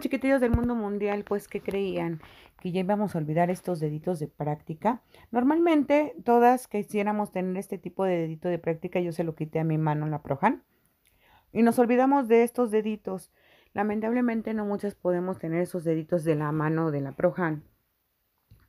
Chiquitillos del mundo mundial, pues que creían que ya íbamos a olvidar estos deditos de práctica. Normalmente todas quisiéramos tener este tipo de dedito de práctica, yo se lo quité a mi mano la projan. Y nos olvidamos de estos deditos. Lamentablemente no muchas podemos tener esos deditos de la mano de la projan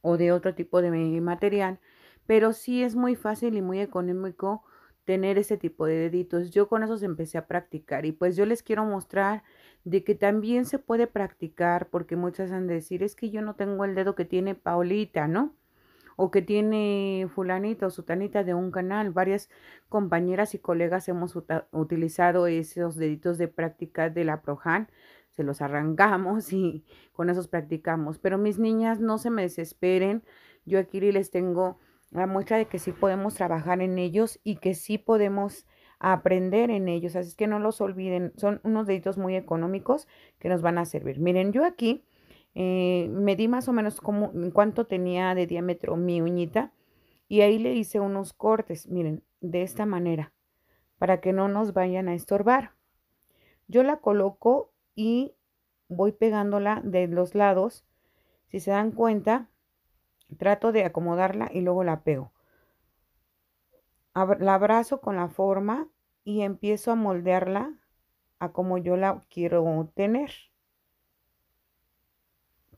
o de otro tipo de material, pero sí es muy fácil y muy económico tener ese tipo de deditos. Yo con esos empecé a practicar y pues yo les quiero mostrar de que también se puede practicar porque muchas han de decir es que yo no tengo el dedo que tiene Paulita, ¿no? O que tiene fulanita o sutanita de un canal. Varias compañeras y colegas hemos utilizado esos deditos de práctica de la Projan. Se los arrancamos y con esos practicamos. Pero mis niñas no se me desesperen. Yo aquí les tengo la muestra de que sí podemos trabajar en ellos y que sí podemos aprender en ellos. Así es que no los olviden. Son unos deditos muy económicos que nos van a servir. Miren, yo aquí eh, medí más o menos como, cuánto tenía de diámetro mi uñita y ahí le hice unos cortes. Miren, de esta manera para que no nos vayan a estorbar. Yo la coloco y voy pegándola de los lados. Si se dan cuenta, trato de acomodarla y luego la pego. La abrazo con la forma y empiezo a moldearla a como yo la quiero tener.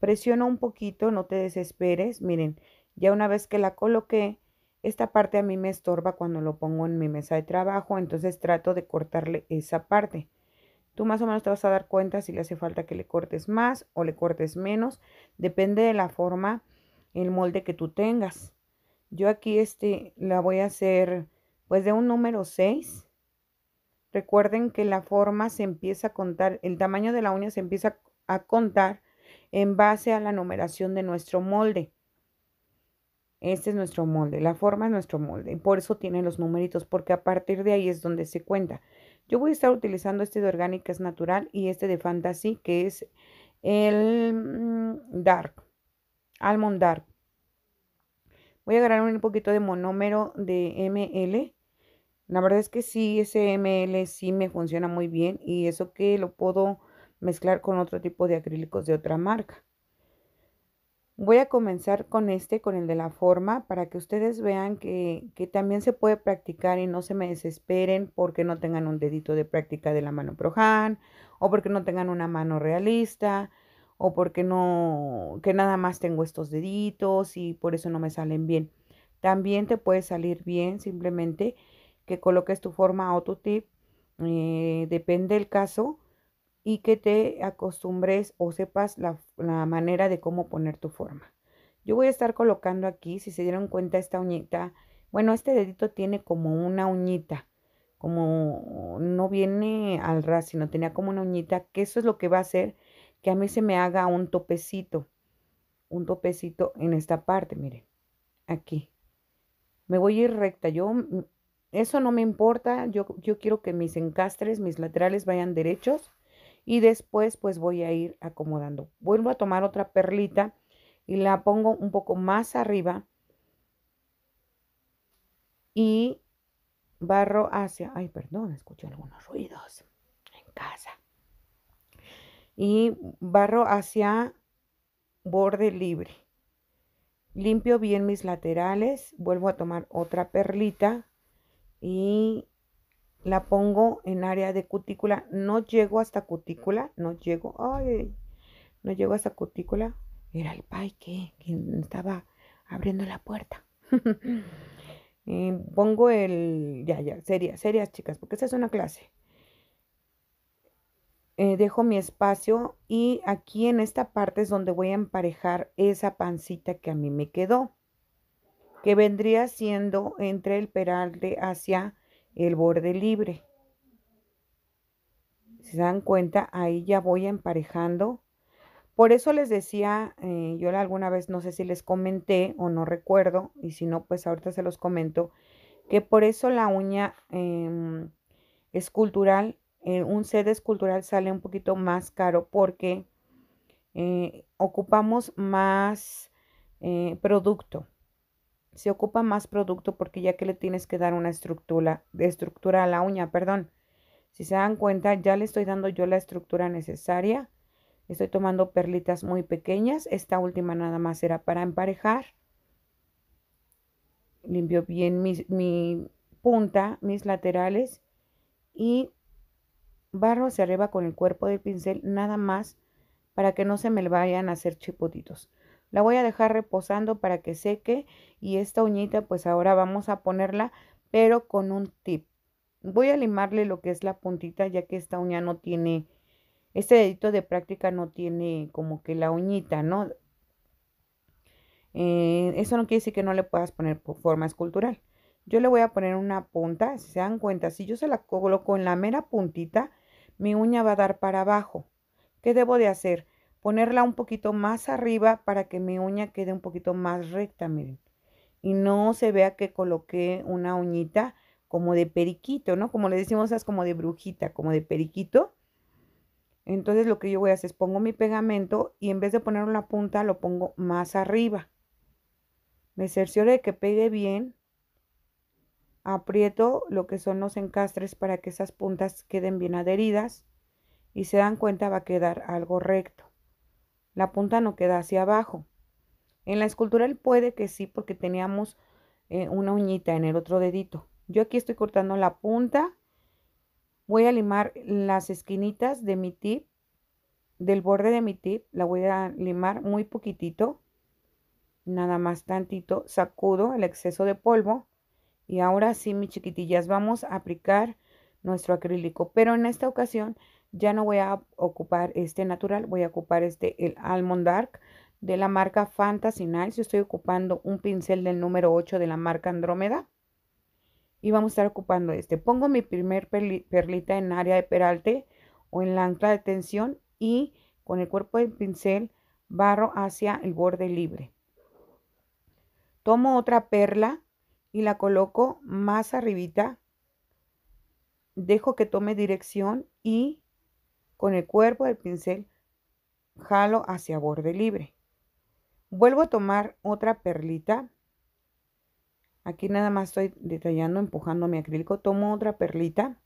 Presiono un poquito, no te desesperes. Miren, ya una vez que la coloqué, esta parte a mí me estorba cuando lo pongo en mi mesa de trabajo, entonces trato de cortarle esa parte. Tú más o menos te vas a dar cuenta si le hace falta que le cortes más o le cortes menos. Depende de la forma, el molde que tú tengas. Yo aquí este la voy a hacer pues de un número 6. Recuerden que la forma se empieza a contar, el tamaño de la uña se empieza a contar en base a la numeración de nuestro molde. Este es nuestro molde, la forma es nuestro molde. Por eso tiene los numeritos, porque a partir de ahí es donde se cuenta. Yo voy a estar utilizando este de Orgánica es natural y este de Fantasy, que es el mm, Dark, Almond Dark. Voy a agarrar un poquito de monómero de ML. La verdad es que sí, ese ML sí me funciona muy bien y eso que lo puedo mezclar con otro tipo de acrílicos de otra marca. Voy a comenzar con este, con el de la forma, para que ustedes vean que, que, también se puede practicar y no se me desesperen porque no tengan un dedito de práctica de la mano Prohan o porque no tengan una mano realista o porque no, que nada más tengo estos deditos y por eso no me salen bien. También te puede salir bien simplemente que coloques tu forma o tu tip, eh, depende del caso, y que te acostumbres o sepas la, la, manera de cómo poner tu forma. Yo voy a estar colocando aquí, si se dieron cuenta, esta uñita, bueno, este dedito tiene como una uñita, como no viene al ras, sino tenía como una uñita, que eso es lo que va a hacer que a mí se me haga un topecito, un topecito en esta parte, miren, aquí. Me voy a ir recta, yo, mm, eso no me importa, yo, yo quiero que mis encastres, mis laterales vayan derechos y después pues voy a ir acomodando. Vuelvo a tomar otra perlita y la pongo un poco más arriba y barro hacia, ay perdón, escucho algunos ruidos en casa y barro hacia borde libre. Limpio bien mis laterales, vuelvo a tomar otra perlita y la pongo en área de cutícula. No llego hasta cutícula, no llego, ay, no llego hasta cutícula. Era el pai que, estaba abriendo la puerta. pongo el, ya, ya, serias, serias chicas, porque esta es una clase. Eh, dejo mi espacio y aquí en esta parte es donde voy a emparejar esa pancita que a mí me quedó, que vendría siendo entre el peralte hacia el borde libre. Si se dan cuenta, ahí ya voy emparejando. Por eso les decía, eh, yo alguna vez no sé si les comenté o no recuerdo, y si no, pues ahorita se los comento, que por eso la uña em, escultural eh, un set escultural sale un poquito más caro porque eh, ocupamos más eh, producto. Se ocupa más producto porque ya que le tienes que dar una estructura, estructura a la uña, perdón. Si se dan cuenta, ya le estoy dando yo la estructura necesaria Estoy tomando perlitas muy pequeñas. Esta última nada más era para emparejar. Limpio bien mi, punta, mis laterales y barro hacia arriba con el cuerpo del pincel nada más para que no se me vayan a hacer chipotitos. La voy a dejar reposando para que seque y esta uñita pues ahora vamos a ponerla pero con un tip. Voy a limarle lo que es la puntita ya que esta uña no tiene este dedito de práctica no tiene como que la uñita, ¿no? Eh, eso no quiere decir que no le puedas poner forma escultural. Yo le voy a poner una punta, si se dan cuenta, si yo se la coloco en la mera puntita, mi uña va a dar para abajo. ¿Qué debo de hacer? Ponerla un poquito más arriba para que mi uña quede un poquito más recta, miren. Y no se vea que coloqué una uñita como de periquito, ¿no? Como le decimos, es como de brujita, como de periquito. Entonces lo que yo voy a hacer es pongo mi pegamento y en vez de ponerlo en la punta lo pongo más arriba. Me cercioro de que pegue bien. Aprieto lo que son los encastres para que esas puntas queden bien adheridas. Y se dan cuenta va a quedar algo recto. La punta no queda hacia abajo. En la escultura puede que sí porque teníamos eh, una uñita en el otro dedito. Yo aquí estoy cortando la punta Voy a limar las esquinitas de mi tip, del borde de mi tip, la voy a limar muy poquitito, nada más tantito, sacudo el exceso de polvo y ahora sí, mis chiquitillas, vamos a aplicar nuestro acrílico, pero en esta ocasión ya no voy a ocupar este natural, voy a ocupar este, el Almond Dark de la marca Fantasy Nice. estoy ocupando un pincel del número 8 de la marca Andrómeda y vamos a estar ocupando este. Pongo mi primer perlita en área de peralte o en la ancla de tensión y con el cuerpo del pincel barro hacia el borde libre. Tomo otra perla y la coloco más arribita. Dejo que tome dirección y con el cuerpo del pincel jalo hacia borde libre. Vuelvo a tomar otra perlita Aquí nada más estoy detallando, empujando mi acrílico. Tomo otra perlita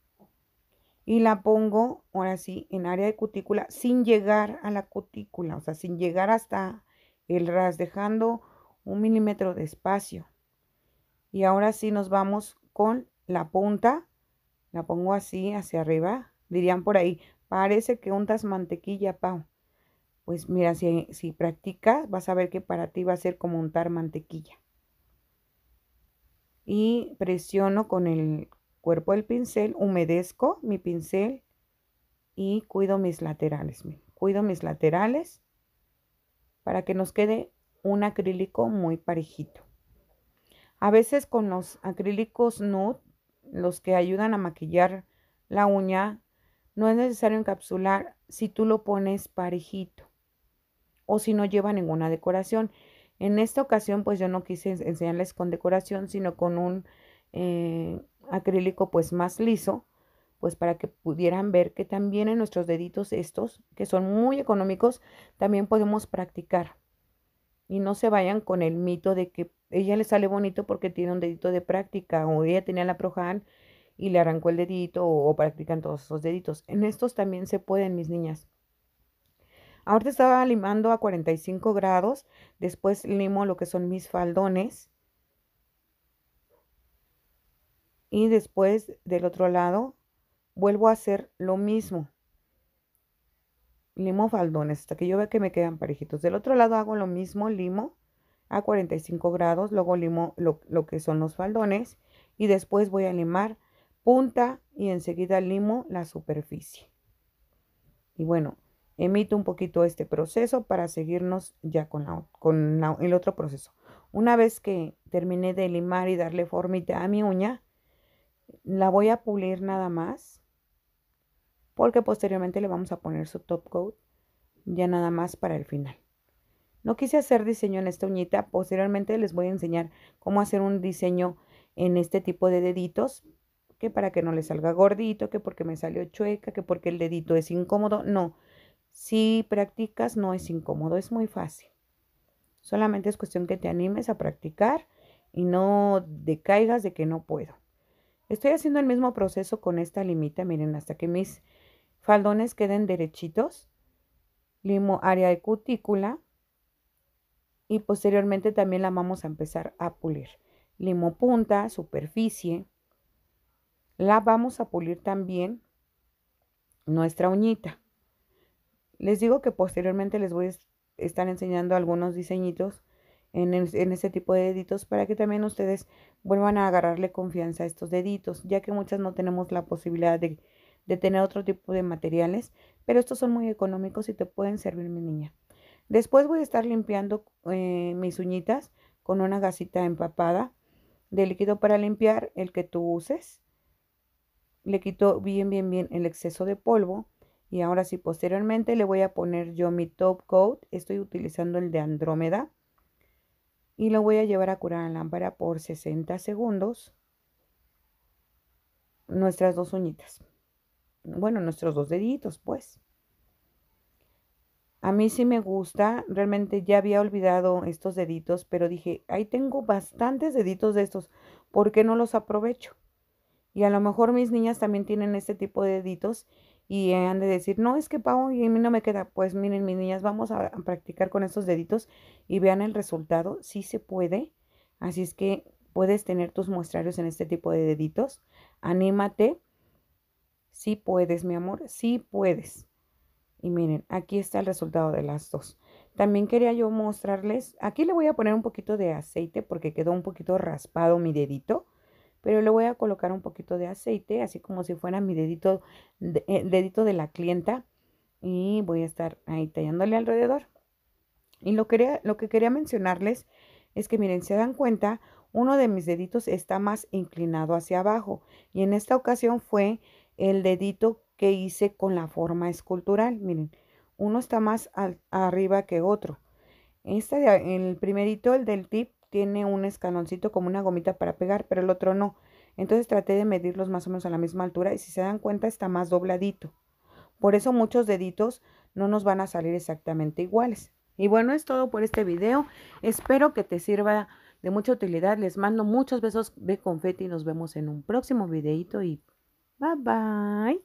y la pongo ahora sí en área de cutícula sin llegar a la cutícula, o sea, sin llegar hasta el ras, dejando un milímetro de espacio. Y ahora sí nos vamos con la punta, la pongo así hacia arriba, dirían por ahí, parece que untas mantequilla, Pau. Pues mira, si, si practicas, vas a ver que para ti va a ser como untar mantequilla y presiono con el cuerpo del pincel, humedezco mi pincel y cuido mis laterales. Cuido mis laterales para que nos quede un acrílico muy parejito. A veces con los acrílicos nude, los que ayudan a maquillar la uña, no es necesario encapsular si tú lo pones parejito o si no lleva ninguna decoración. En esta ocasión, pues yo no quise enseñarles con decoración, sino con un eh, acrílico pues más liso, pues para que pudieran ver que también en nuestros deditos estos, que son muy económicos, también podemos practicar. Y no se vayan con el mito de que ella le sale bonito porque tiene un dedito de práctica o ella tenía la Projan y le arrancó el dedito o, practican todos esos deditos. En estos también se pueden, mis niñas. Ahorita estaba limando a 45 grados. Después limo lo que son mis faldones. Y después del otro lado vuelvo a hacer lo mismo. Limo faldones hasta que yo vea que me quedan parejitos. Del otro lado hago lo mismo, limo a 45 grados. Luego limo lo, lo que son los faldones. Y después voy a limar punta y enseguida limo la superficie. Y bueno, emito un poquito este proceso para seguirnos ya con, la, con el otro proceso. Una vez que terminé de limar y darle formita a mi uña, la voy a pulir nada más porque posteriormente le vamos a poner su top coat ya nada más para el final. No quise hacer diseño en esta uñita, posteriormente les voy a enseñar cómo hacer un diseño en este tipo de deditos, que para que no le salga gordito, que porque me salió chueca, que porque el dedito es incómodo, no, si practicas no es incómodo, es muy fácil. Solamente es cuestión que te animes a practicar y no decaigas de que no puedo. Estoy haciendo el mismo proceso con esta limita, miren, hasta que mis faldones queden derechitos. limo área de cutícula y posteriormente también la vamos a empezar a pulir. Limo punta, superficie. La vamos a pulir también nuestra uñita. Les digo que posteriormente les voy a estar enseñando algunos diseñitos en, este tipo de deditos para que también ustedes vuelvan a agarrarle confianza a estos deditos, ya que muchas no tenemos la posibilidad de, tener otro tipo de materiales, pero estos son muy económicos y te pueden servir, mi niña. Después voy a estar limpiando eh, mis uñitas con una gasita empapada de líquido para limpiar, el que tú uses. Le quito bien, bien, bien el exceso de polvo. Y ahora sí, posteriormente le voy a poner yo mi top coat. Estoy utilizando el de Andrómeda y lo voy a llevar a curar en lámpara por 60 segundos. Nuestras dos uñitas. Bueno, nuestros dos deditos, pues. A mí sí me gusta, realmente ya había olvidado estos deditos, pero dije, ahí tengo bastantes deditos de estos, ¿por qué no los aprovecho? Y a lo mejor mis niñas también tienen este tipo de deditos y han de decir, no, es que pago y a mí no me queda. Pues miren, mis niñas, vamos a, practicar con estos deditos y vean el resultado. Sí se puede. Así es que puedes tener tus muestrarios en este tipo de deditos. Anímate. Sí puedes, mi amor. Sí puedes. Y miren, aquí está el resultado de las dos. También quería yo mostrarles, aquí le voy a poner un poquito de aceite porque quedó un poquito raspado mi dedito pero le voy a colocar un poquito de aceite, así como si fuera mi dedito, de, eh, dedito de la clienta. Y voy a estar ahí tallándole alrededor. Y lo, quería, lo que quería mencionarles es que miren, se dan cuenta, uno de mis deditos está más inclinado hacia abajo. Y en esta ocasión fue el dedito que hice con la forma escultural. Miren, uno está más arriba que otro. Este, el primerito, el del tip, tiene un escaloncito como una gomita para pegar, pero el otro no. Entonces traté de medirlos más o menos a la misma altura y si se dan cuenta está más dobladito. Por eso muchos deditos no nos van a salir exactamente iguales. Y bueno, es todo por este video. Espero que te sirva de mucha utilidad. Les mando muchos besos de confeti y nos vemos en un próximo videito y Bye-bye.